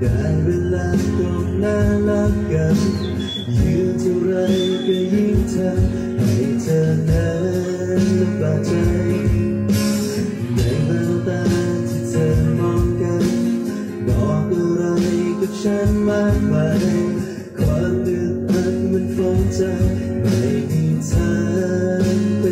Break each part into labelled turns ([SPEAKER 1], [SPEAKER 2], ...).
[SPEAKER 1] ได้เวลาตรองน่ารักกันยืนเท่าไรก็ยิ่งเธอให้เธอนั้นลำบากใจในแววตาที่เธอมองกันบอกอะไรกับฉันมากมายความเดือึดอัดมันฟ้องใจไม่มีทาง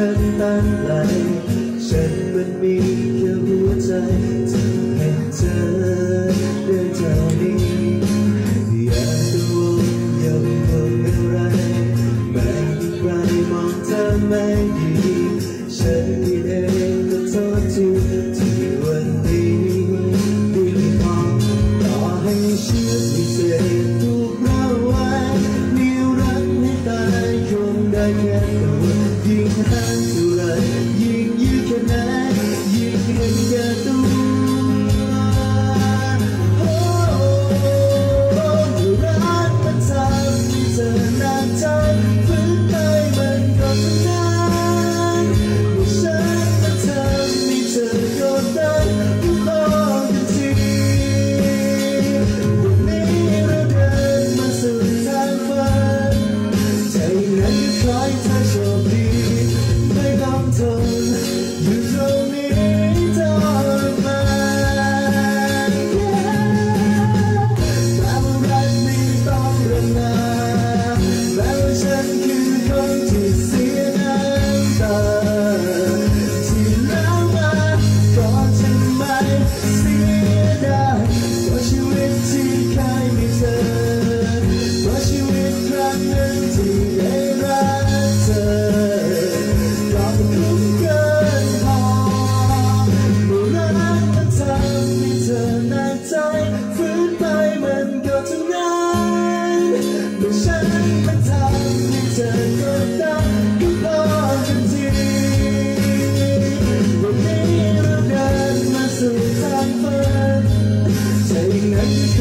[SPEAKER 1] ฉันตั้งใจฉันมันมีแค่หัวใจจะให้เธอเดินเท่านี้อยากจะวอย่เพิ่อไรไม่มีใครมองเธอไม่ดีฉันผิดเองก็โทษทีที่วันนี้ดีไม่พต่อให้ชื่อเสียถูกเราไว้มีรักไม่ตคงได้แค่ Christmas.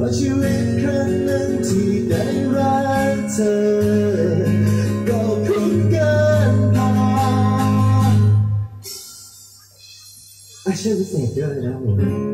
[SPEAKER 1] ว่าชีวิตครั้งนั้นที่ได้รักเธออาชีพพิเศษด้วยนะผม